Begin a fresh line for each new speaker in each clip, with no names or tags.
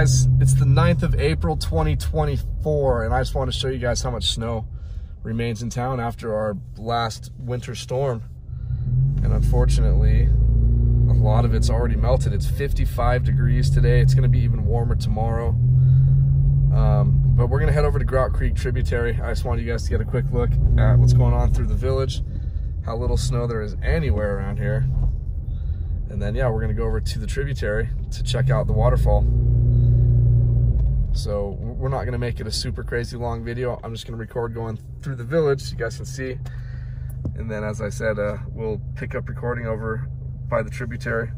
guys? It's the 9th of April, 2024, and I just want to show you guys how much snow remains in town after our last winter storm. And unfortunately, a lot of it's already melted. It's 55 degrees today. It's going to be even warmer tomorrow. Um, but we're going to head over to Grout Creek tributary. I just wanted you guys to get a quick look at what's going on through the village, how little snow there is anywhere around here. And then, yeah, we're gonna go over to the tributary to check out the waterfall. So we're not gonna make it a super crazy long video. I'm just gonna record going through the village so you guys can see. And then, as I said, uh, we'll pick up recording over by the tributary.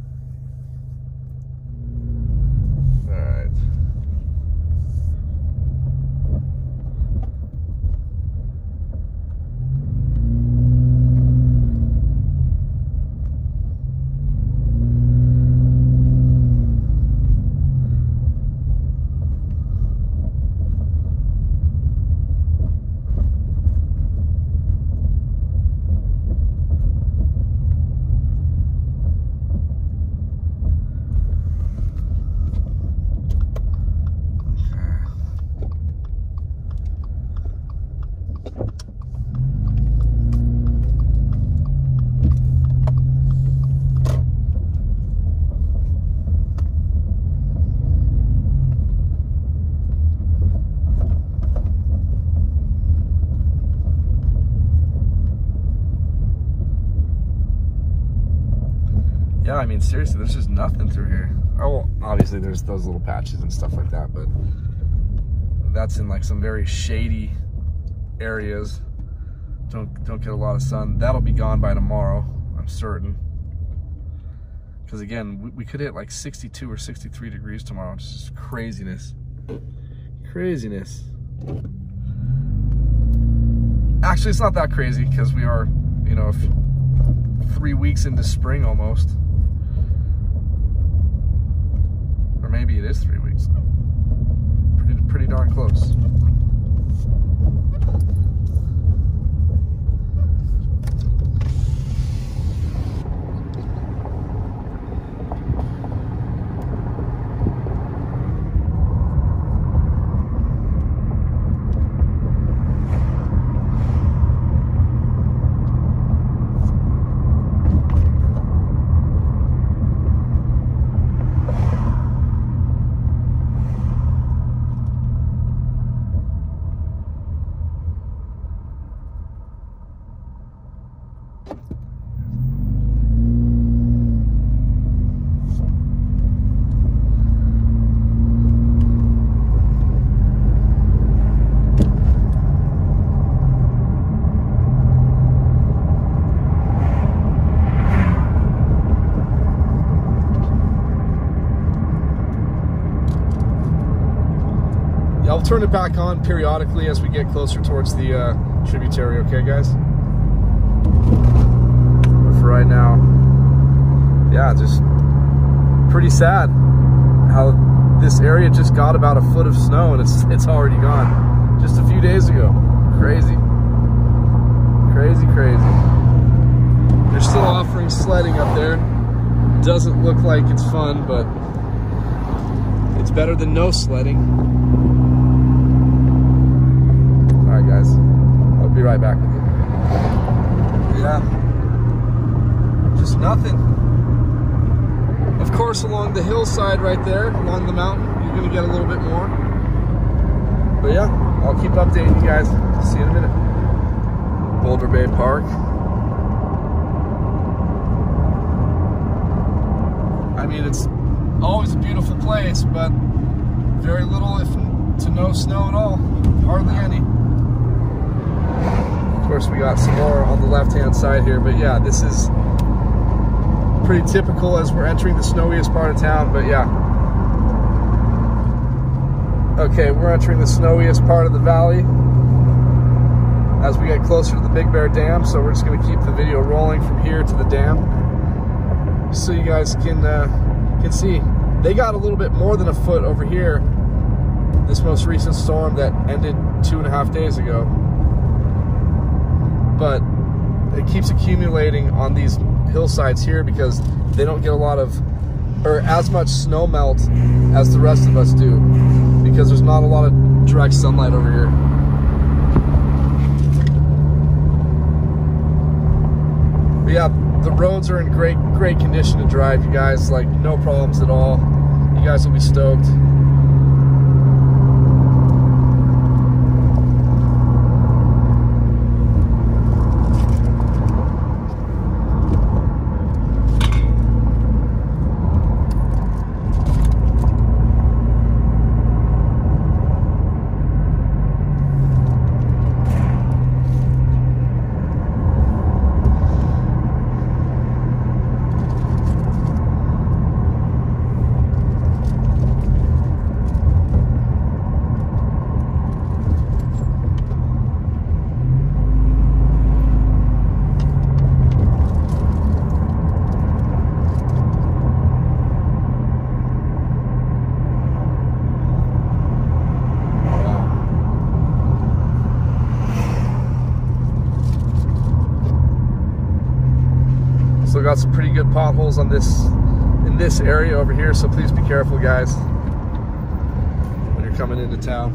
Yeah, I mean, seriously, there's just nothing through here. Oh, well, obviously there's those little patches and stuff like that, but that's in like some very shady areas. Don't don't get a lot of sun. That'll be gone by tomorrow, I'm certain. Because again, we, we could hit like 62 or 63 degrees tomorrow. It's just craziness. Craziness. Actually, it's not that crazy because we are, you know, three weeks into spring almost. Or maybe it is three weeks. Pretty, pretty darn close. I'll turn it back on periodically as we get closer towards the uh, tributary, okay, guys? But for right now, yeah, just pretty sad how this area just got about a foot of snow and it's it's already gone just a few days ago. Crazy. Crazy, crazy. They're still offering sledding up there. Doesn't look like it's fun, but it's better than no sledding. Be right back with you. Yeah. Just nothing. Of course, along the hillside right there, along the mountain, you're going to get a little bit more. But yeah, I'll keep updating you guys. See you in a minute. Boulder Bay Park. I mean, it's always a beautiful place, but very little, if to no snow at all. Hardly any course, we got some more on the left-hand side here, but yeah, this is pretty typical as we're entering the snowiest part of town, but yeah. Okay, we're entering the snowiest part of the valley as we get closer to the Big Bear Dam, so we're just gonna keep the video rolling from here to the dam so you guys can, uh, can see. They got a little bit more than a foot over here this most recent storm that ended two and a half days ago but it keeps accumulating on these hillsides here because they don't get a lot of or as much snow melt as the rest of us do because there's not a lot of direct sunlight over here. But yeah, the roads are in great, great condition to drive, you guys. Like, no problems at all. You guys will be stoked. Still got some pretty good potholes on this in this area over here, so please be careful, guys, when you're coming into town.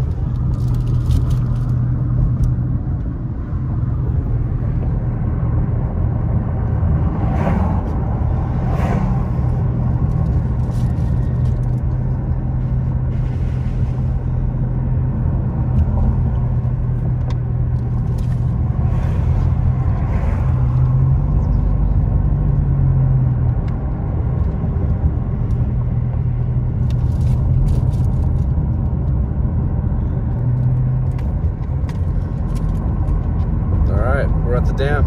All right, we're at the dam.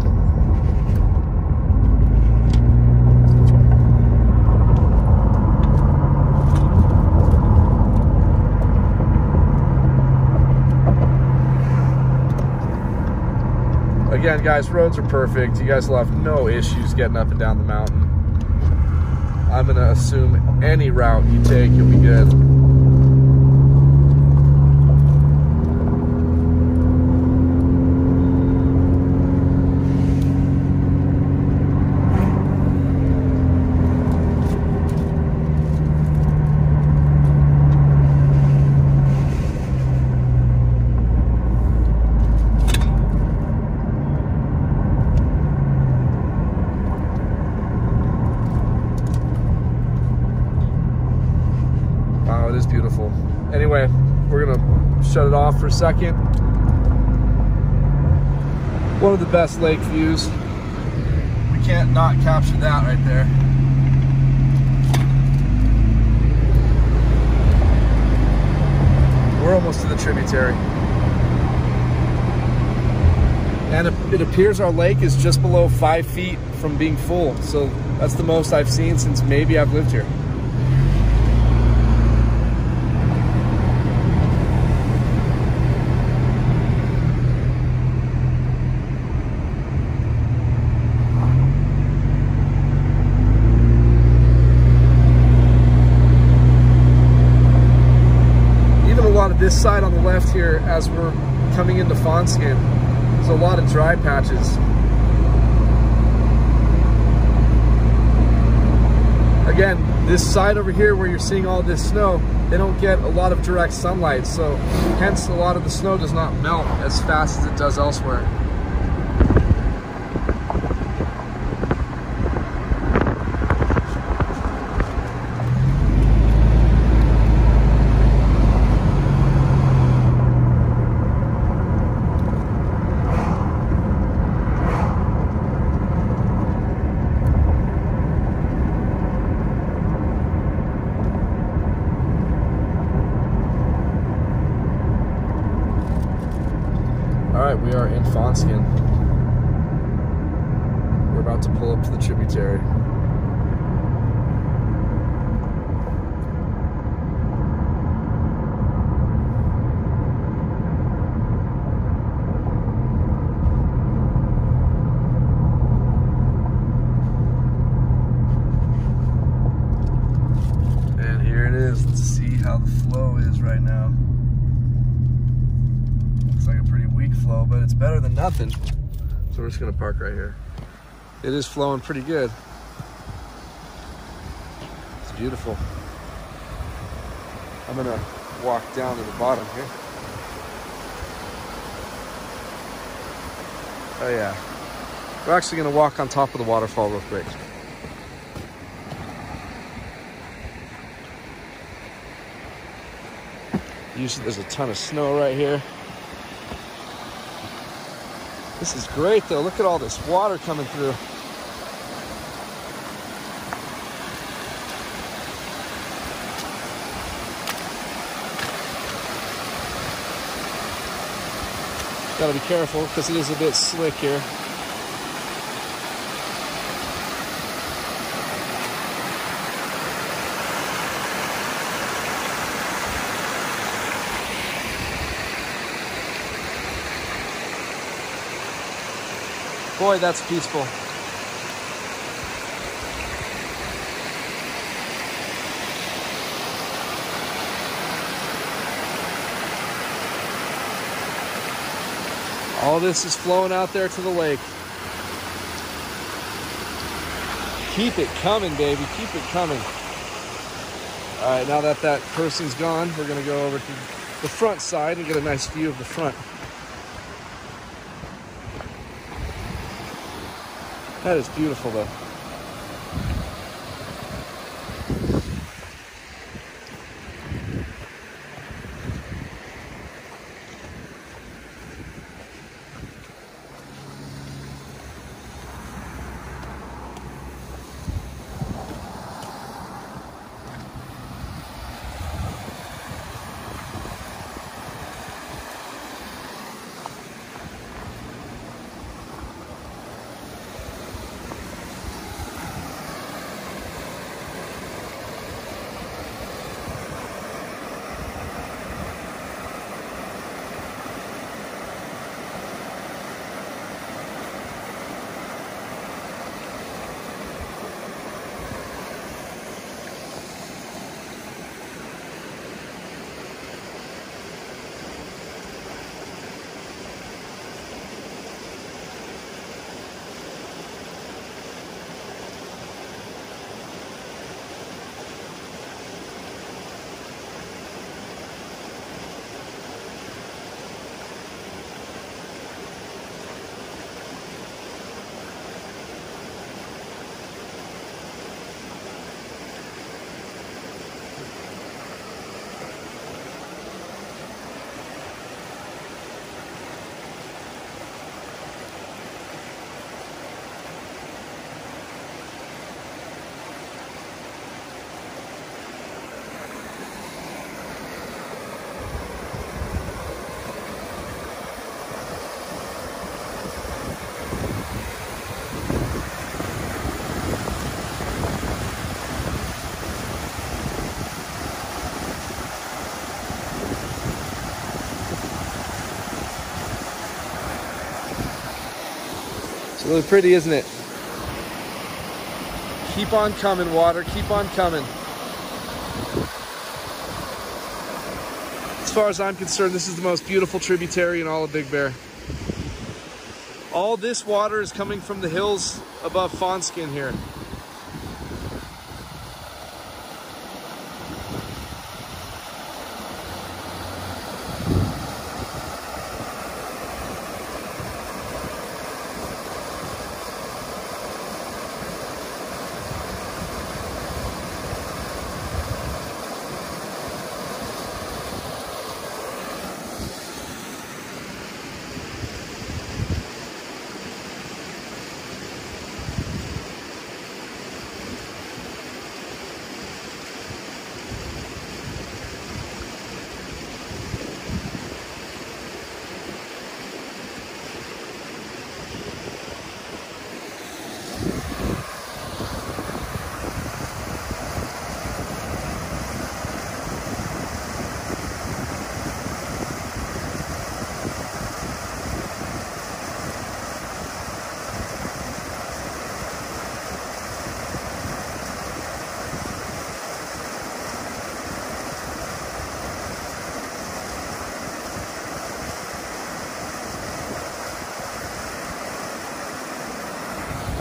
Again, guys, roads are perfect. You guys will have no issues getting up and down the mountain. I'm gonna assume any route you take, you'll be good. Wow, it is beautiful. Anyway, we're gonna shut it off for a second. One of the best lake views. We can't not capture that right there. We're almost to the tributary. And it, it appears our lake is just below five feet from being full. So that's the most I've seen since maybe I've lived here. even a lot of this side on the left here as we're coming into Fawnskin. There's a lot of dry patches. Again, this side over here where you're seeing all this snow, they don't get a lot of direct sunlight, so hence a lot of the snow does not melt as fast as it does elsewhere. All right, we are in Fawnskin. We're about to pull up to the tributary. And here it is. Let's see how the flow is right now. Looks like a pretty weak flow, but it's better than nothing. So we're just gonna park right here. It is flowing pretty good. It's beautiful. I'm gonna walk down to the bottom here. Oh yeah. We're actually gonna walk on top of the waterfall real quick. Usually there's a ton of snow right here. This is great though. Look at all this water coming through. Gotta be careful because it is a bit slick here. Boy, that's peaceful. All this is flowing out there to the lake. Keep it coming, baby. Keep it coming. All right, now that that person's gone, we're going to go over to the front side and get a nice view of the front. That is beautiful, though. Really pretty, isn't it? Keep on coming, water. Keep on coming. As far as I'm concerned, this is the most beautiful tributary in all of Big Bear. All this water is coming from the hills above Fawnskin here.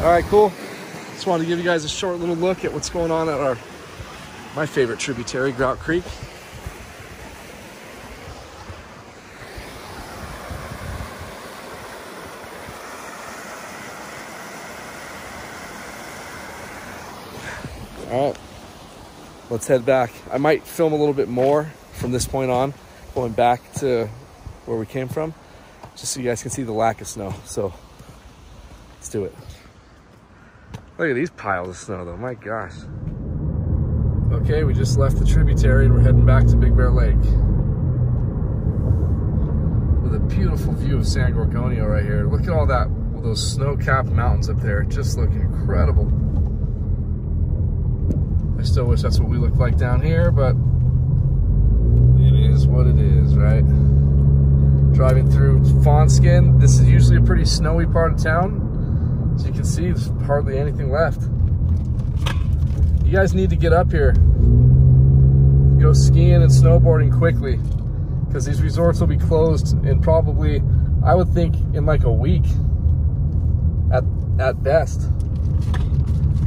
All right, cool. Just wanted to give you guys a short little look at what's going on at our my favorite tributary, Grout Creek. All right, let's head back. I might film a little bit more from this point on, going back to where we came from, just so you guys can see the lack of snow. So let's do it. Look at these piles of snow though, my gosh. Okay, we just left the tributary and we're heading back to Big Bear Lake. With a beautiful view of San Gorgonio right here. Look at all that, those snow-capped mountains up there. Just look incredible. I still wish that's what we look like down here, but it is what it is, right? Driving through Fawnskin, this is usually a pretty snowy part of town. As you can see, there's hardly anything left. You guys need to get up here. Go skiing and snowboarding quickly because these resorts will be closed in probably, I would think, in like a week at, at best.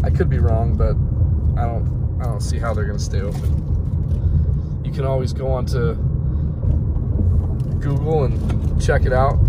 I could be wrong, but I don't I don't see how they're to stay open. You can always go onto Google and check it out.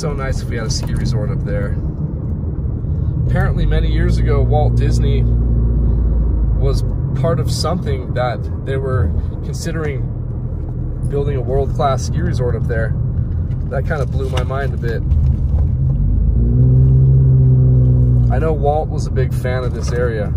so nice if we had a ski resort up there. Apparently, many years ago, Walt Disney was part of something that they were considering building a world-class ski resort up there. That kind of blew my mind a bit. I know Walt was a big fan of this area.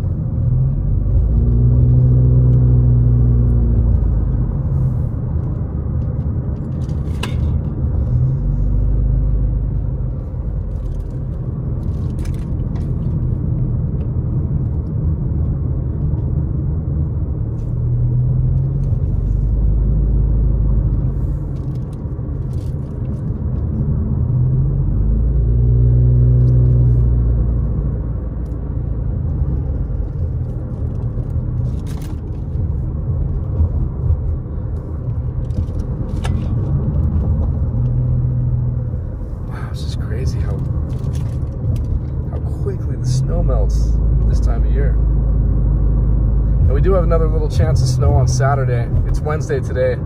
Another little chance of snow on Saturday. It's Wednesday today.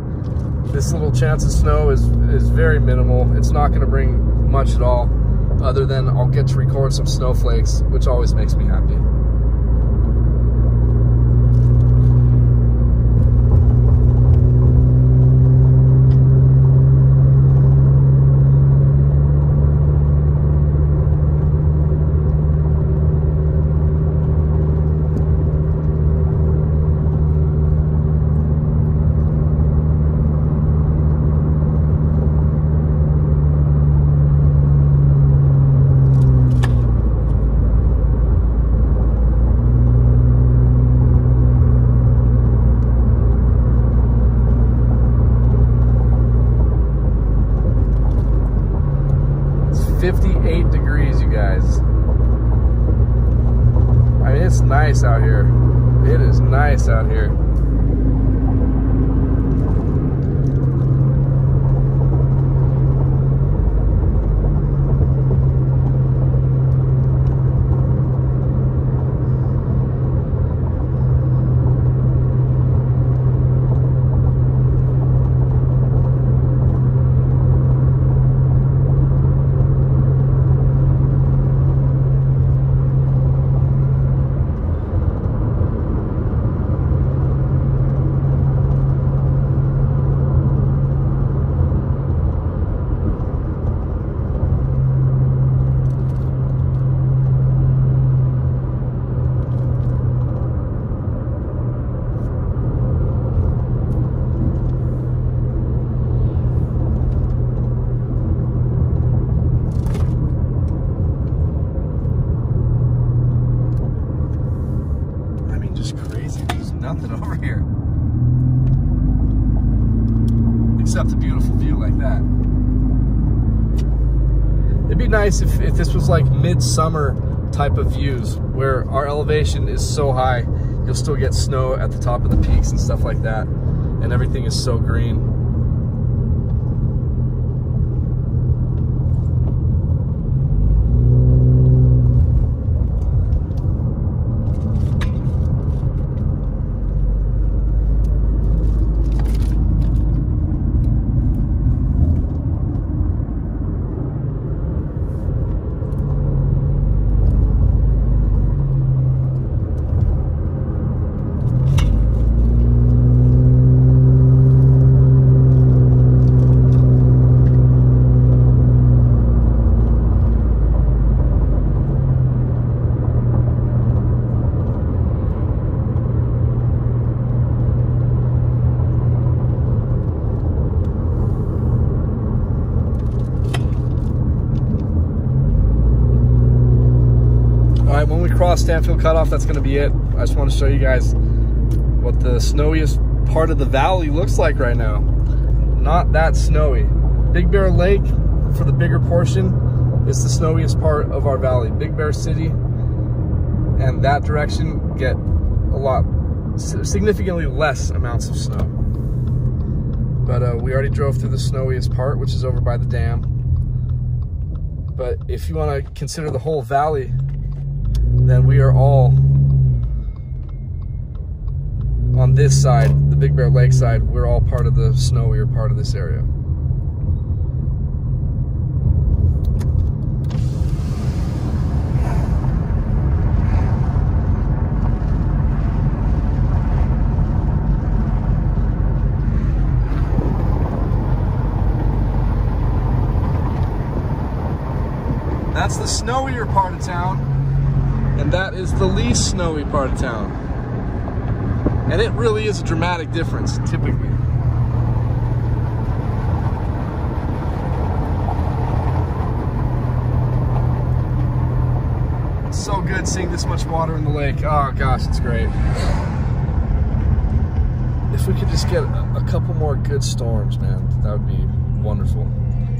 This little chance of snow is, is very minimal. It's not gonna bring much at all, other than I'll get to record some snowflakes, which always makes me happy. accept a beautiful view like that. It'd be nice if, if this was like midsummer type of views where our elevation is so high, you'll still get snow at the top of the peaks and stuff like that. And everything is so green. Stanfield Cutoff, that's gonna be it. I just want to show you guys what the snowiest part of the valley looks like right now. Not that snowy. Big Bear Lake, for the bigger portion, is the snowiest part of our valley. Big Bear City and that direction get a lot, significantly less amounts of snow. But uh, we already drove through the snowiest part, which is over by the dam. But if you want to consider the whole valley then we are all on this side, the Big Bear Lake side, we're all part of the snowier part of this area. That's the snowier part of town and that is the least snowy part of town. And it really is a dramatic difference, typically. It's so good seeing this much water in the lake. Oh gosh, it's great. If we could just get a, a couple more good storms, man, that would be wonderful.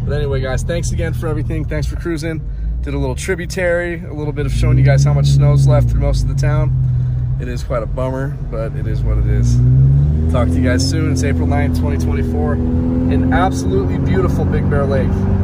But anyway, guys, thanks again for everything. Thanks for cruising. Did a little tributary, a little bit of showing you guys how much snow's left through most of the town. It is quite a bummer, but it is what it is. Talk to you guys soon. It's April 9th, 2024 in absolutely beautiful Big Bear Lake.